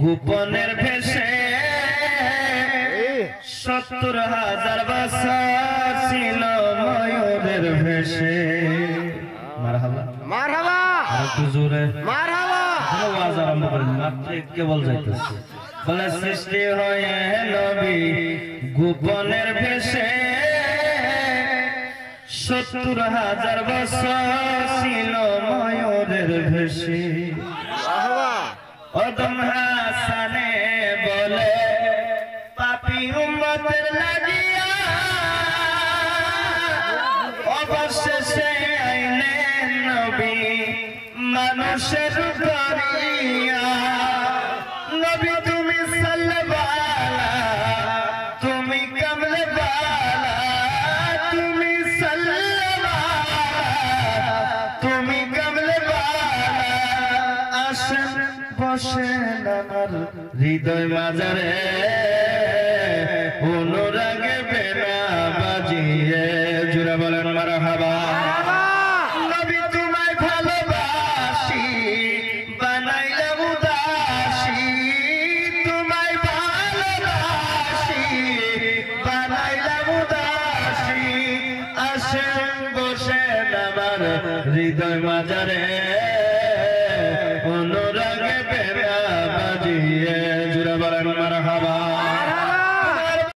গোপনের ভেসে সত্তর হাজার বছর ছিল ময়ূরের ভেসে মারহাবা। মারহাবা। আর একটু জোরে। মারহাবা। আওয়াজ আরম্ভ করেন মাত্র কেবল যাইতেছে। বলে সৃষ্টি হয়ে নবী গোপনের ভেসে সত্তর হাজার বছর ছিল ময়ূরের ভেসে মারহাবা। অদম হাসানে বলে, পাপি উম্মতের লাগিয়া অবশেষে আইলেন নবী মানুষের করিয়া নবী তুমি সাল্লাবালা তুমি কমলে বালা, তুমি সাল্লাবালা তুমি বসেন আমার হৃদয় মাজারে অনুরাগে বেনা বাজিয়ে। জুড়ে বলেন মারা হাবা নবী তোমায় Amen.